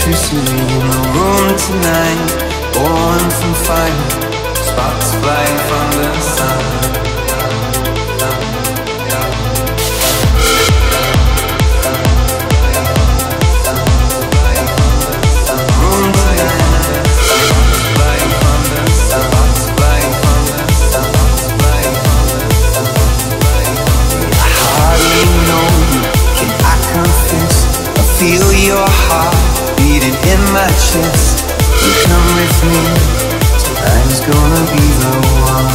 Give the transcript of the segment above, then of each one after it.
Electricity in the room tonight Born from fire Sparks fly from the sun in my chest. You come with me, tonight's gonna be the one.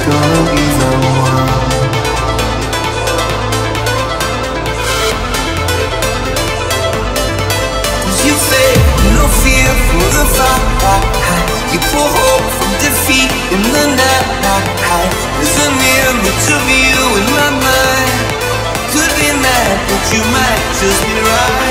Gonna be the one. You no fear for the fight. You pull hope from defeat in the night. In my mind. Could be mad, but you might just be right.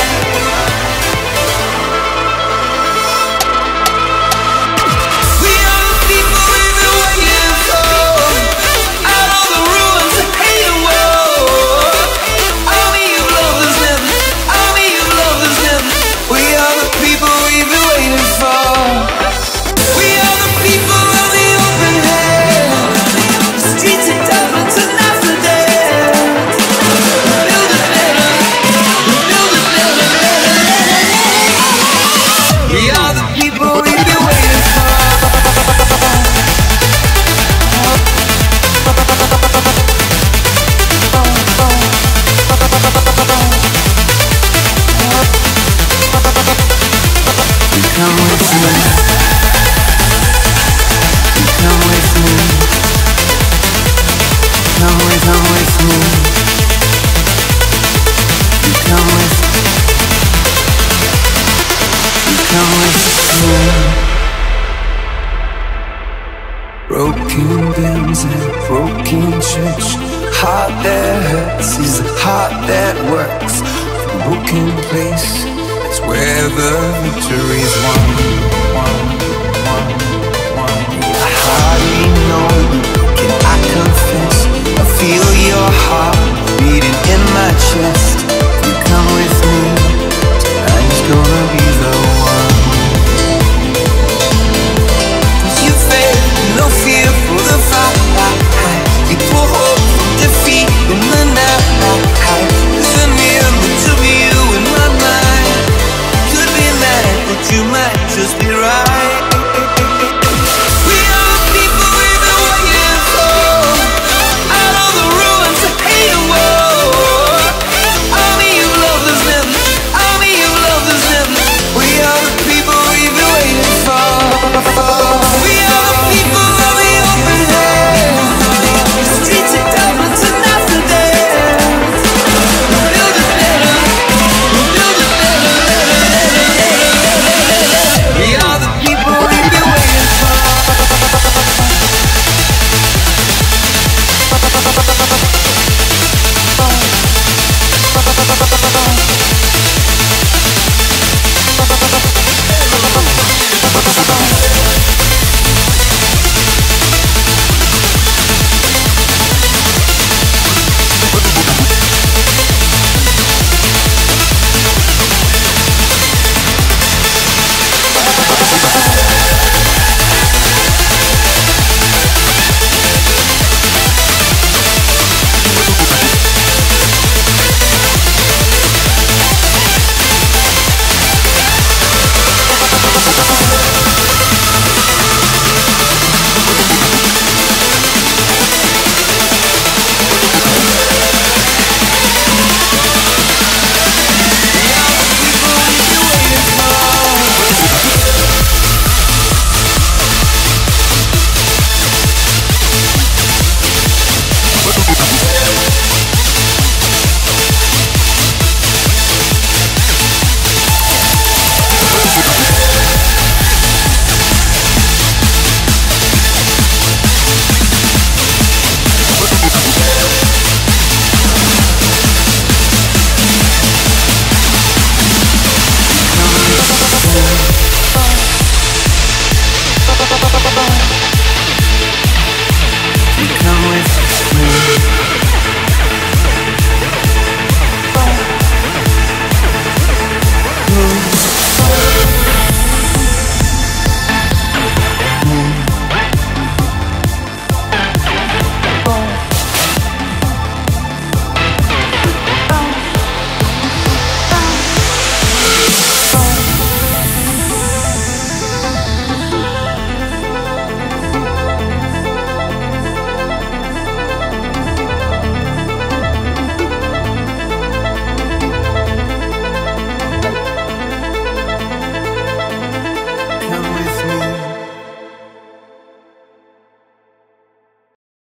Broken bells and broken church. Heart that hurts is a heart that works. A broken place, that's where the victory's won.